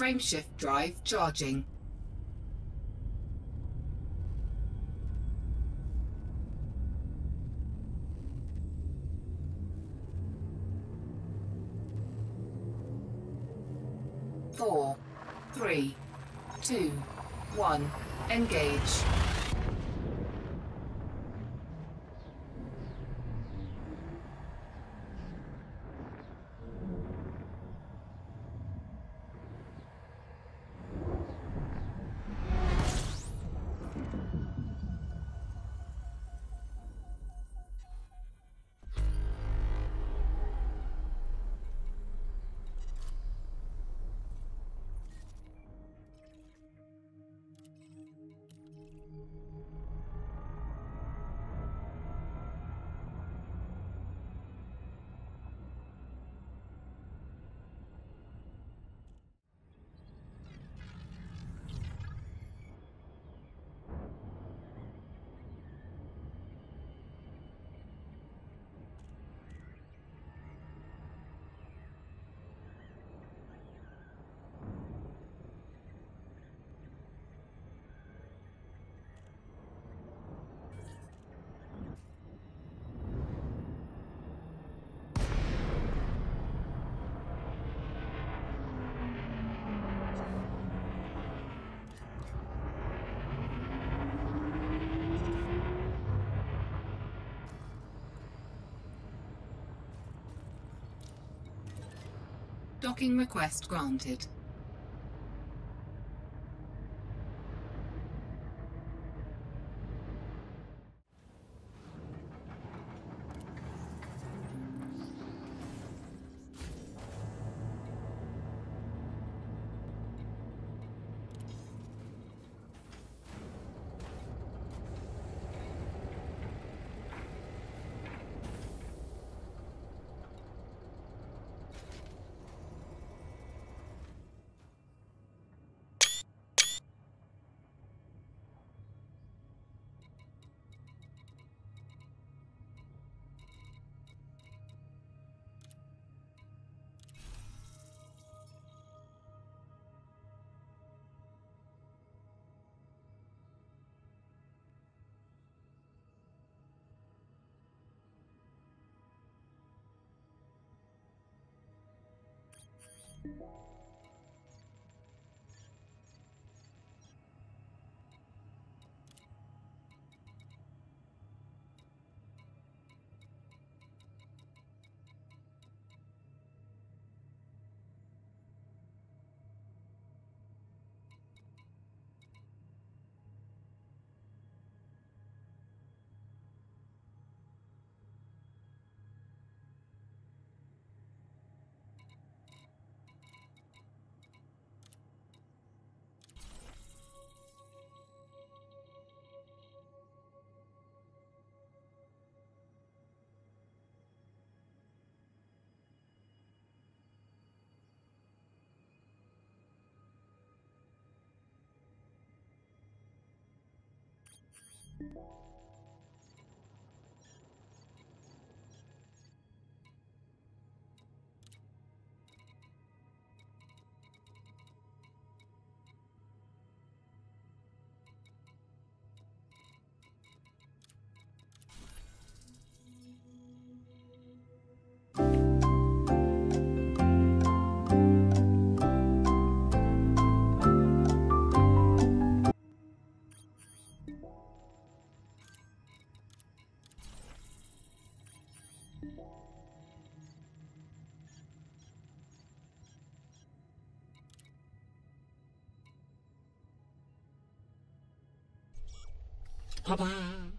Frameshift drive charging. Four, three, two, one, engage. Docking request granted. Ta-da!